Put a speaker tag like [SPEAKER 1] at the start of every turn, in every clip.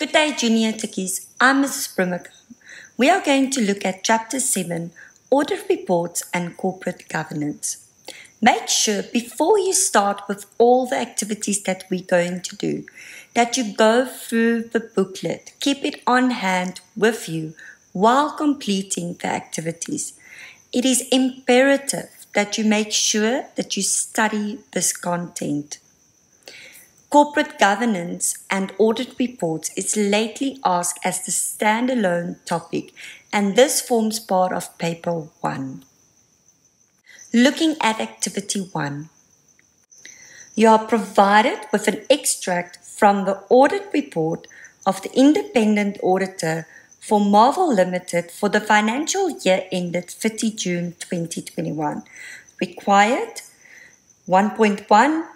[SPEAKER 1] Good day, Junior Tukkies. I'm Mrs. Brimacombe. We are going to look at Chapter 7 Audit Reports and Corporate Governance. Make sure before you start with all the activities that we're going to do that you go through the booklet. Keep it on hand with you while completing the activities. It is imperative that you make sure that you study this content. Corporate governance and audit reports is lately asked as the standalone topic, and this forms part of paper 1. Looking at activity 1. You are provided with an extract from the audit report of the independent auditor for Marvel Limited for the financial year ended 30 June 2021. Required 1.1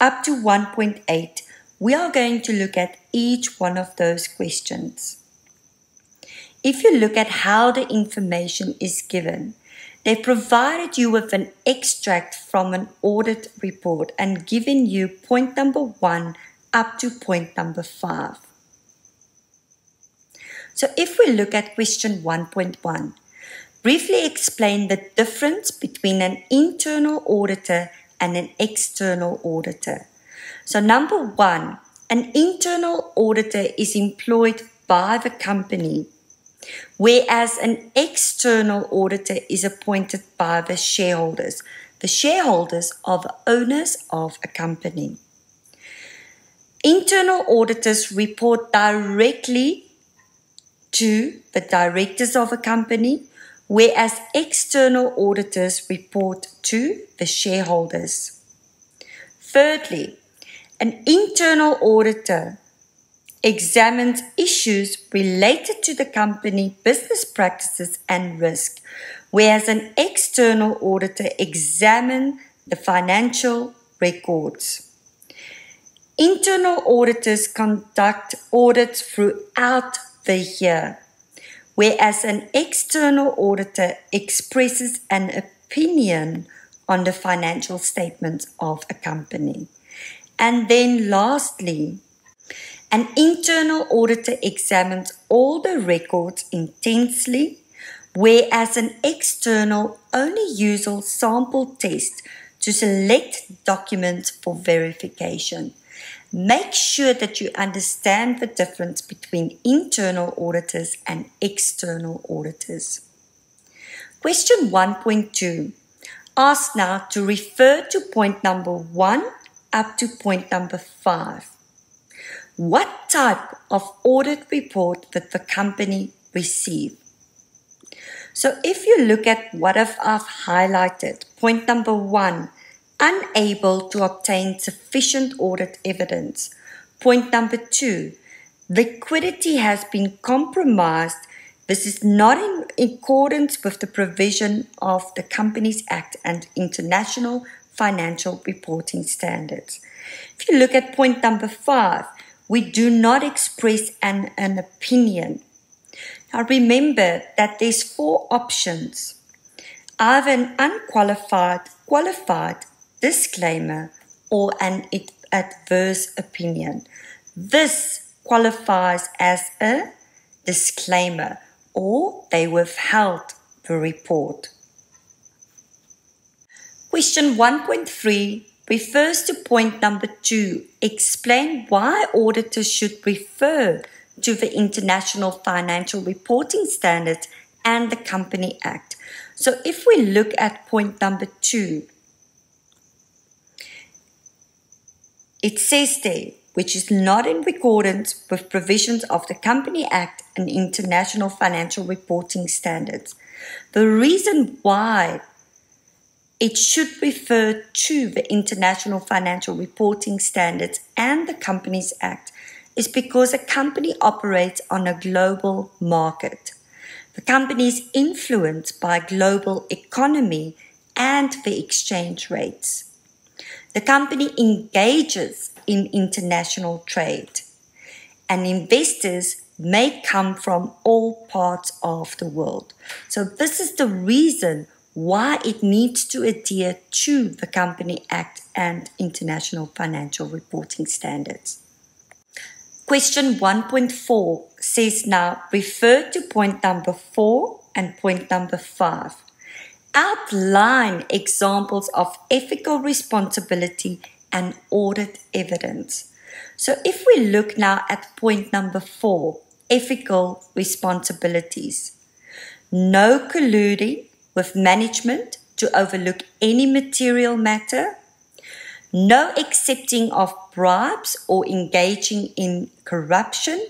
[SPEAKER 1] up to 1.8, we are going to look at each one of those questions. If you look at how the information is given, they provided you with an extract from an audit report and given you point number one up to point number five. So if we look at question 1.1, briefly explain the difference between an internal auditor and an external auditor. So, number one, an internal auditor is employed by the company, whereas an external auditor is appointed by the shareholders. The shareholders are the owners of a company. Internal auditors report directly to the directors of a company whereas external auditors report to the shareholders. Thirdly, an internal auditor examines issues related to the company business practices and risk, whereas an external auditor examines the financial records. Internal auditors conduct audits throughout the year whereas an external auditor expresses an opinion on the financial statements of a company. And then lastly, an internal auditor examines all the records intensely, whereas an external only uses sample tests to select documents for verification. Make sure that you understand the difference between internal auditors and external auditors. Question 1.2 Ask now to refer to point number 1 up to point number 5. What type of audit report did the company receive? So if you look at what I've highlighted, point number 1 unable to obtain sufficient audit evidence. Point number two, liquidity has been compromised. This is not in accordance with the provision of the Companies Act and international financial reporting standards. If you look at point number five, we do not express an, an opinion. Now remember that there's four options. Either an unqualified, qualified, disclaimer or an adverse opinion. This qualifies as a disclaimer or they withheld the report. Question 1.3 refers to point number two. Explain why auditors should refer to the International Financial Reporting Standards and the Company Act. So if we look at point number two, It says there, which is not in accordance with provisions of the Company Act and International Financial Reporting Standards. The reason why it should refer to the International Financial Reporting Standards and the Companies Act is because a company operates on a global market. The company is influenced by global economy and the exchange rates. The company engages in international trade, and investors may come from all parts of the world. So, this is the reason why it needs to adhere to the Company Act and international financial reporting standards. Question 1.4 says now refer to point number 4 and point number 5. Outline examples of ethical responsibility and audit evidence. So if we look now at point number 4, ethical responsibilities. No colluding with management to overlook any material matter. No accepting of bribes or engaging in corruption.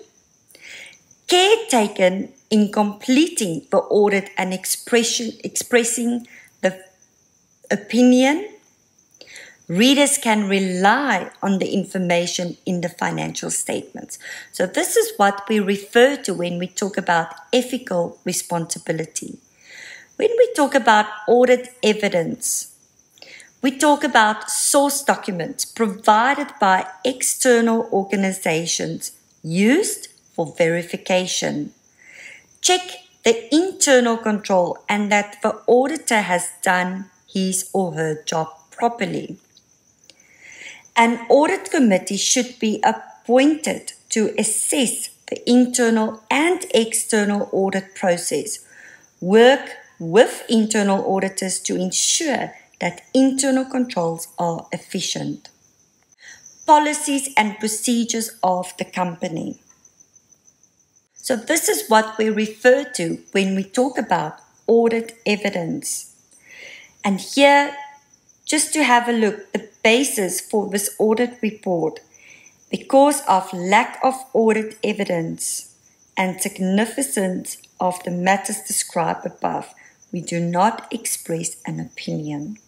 [SPEAKER 1] Care taken in completing the audit and expression, expressing the opinion. Readers can rely on the information in the financial statements. So, this is what we refer to when we talk about ethical responsibility. When we talk about audit evidence, we talk about source documents provided by external organizations used for verification. Check the internal control and that the auditor has done his or her job properly. An audit committee should be appointed to assess the internal and external audit process, work with internal auditors to ensure that internal controls are efficient. Policies and procedures of the company. So, this is what we refer to when we talk about audit evidence. And here, just to have a look, the basis for this audit report, because of lack of audit evidence and significance of the matters described above, we do not express an opinion.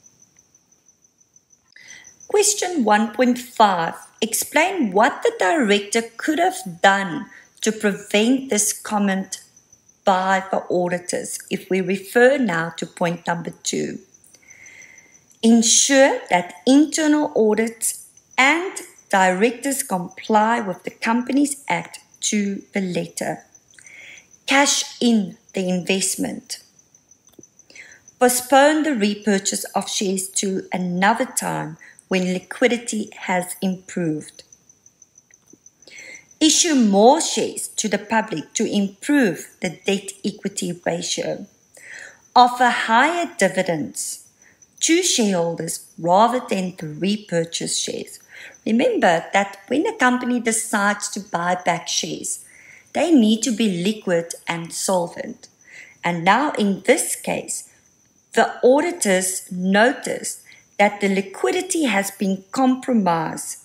[SPEAKER 1] Question 1.5 Explain what the director could have done to prevent this comment by the auditors. If we refer now to point number two, ensure that internal audits and directors comply with the Companies Act to the letter. Cash in the investment postpone the repurchase of shares to another time when liquidity has improved. Issue more shares to the public to improve the debt equity ratio. Offer higher dividends to shareholders rather than to repurchase shares. Remember that when a company decides to buy back shares, they need to be liquid and solvent. And now, in this case, the auditors noticed that the liquidity has been compromised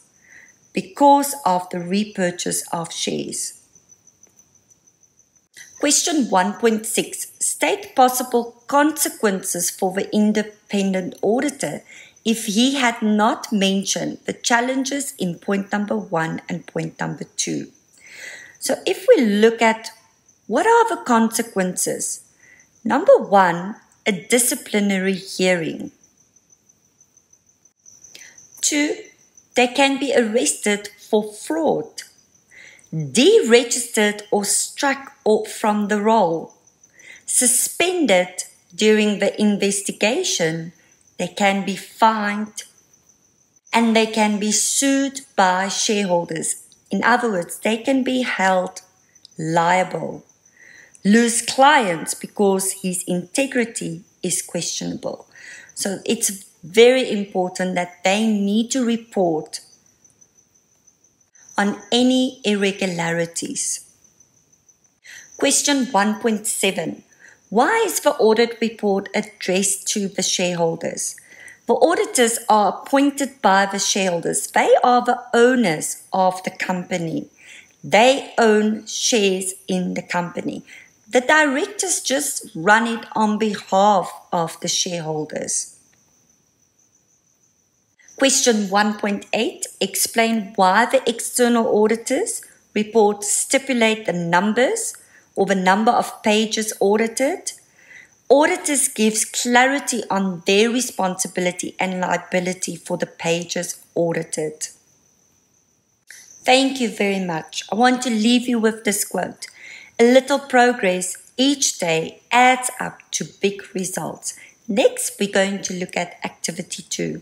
[SPEAKER 1] because of the repurchase of shares. Question 1.6 State possible consequences for the independent auditor if he had not mentioned the challenges in point number one and point number two. So, if we look at what are the consequences, number one, a disciplinary hearing. Two, they can be arrested for fraud, deregistered or struck off from the roll, suspended during the investigation, they can be fined, and they can be sued by shareholders. In other words, they can be held liable, lose clients because his integrity is questionable. So it's very important that they need to report on any irregularities. Question 1.7 Why is the audit report addressed to the shareholders? The auditors are appointed by the shareholders. They are the owners of the company. They own shares in the company. The directors just run it on behalf of the shareholders. Question 1.8 Explain why the external auditors report stipulate the numbers or the number of pages audited. Auditors gives clarity on their responsibility and liability for the pages audited. Thank you very much. I want to leave you with this quote. A little progress each day adds up to big results. Next, we're going to look at activity two.